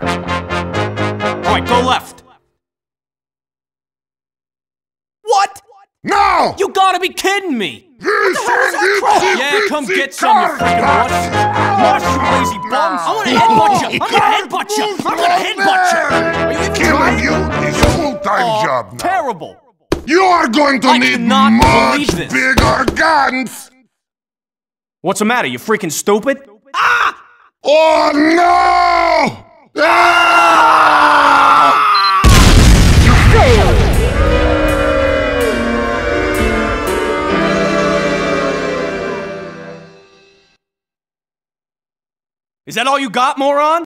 Alright, go left. What? No! You gotta be kidding me! Yeah, come get some, you freaking mush! Mush, you lazy bums! I'm gonna headbutt you! I'm gonna headbutt you! I'm gonna headbutt you! Are you even Killing you is a full-time job now. Terrible! You are going to I need much bigger guns! What's the matter? You freaking stupid? Ah! Oh no! Is that all you got, moron?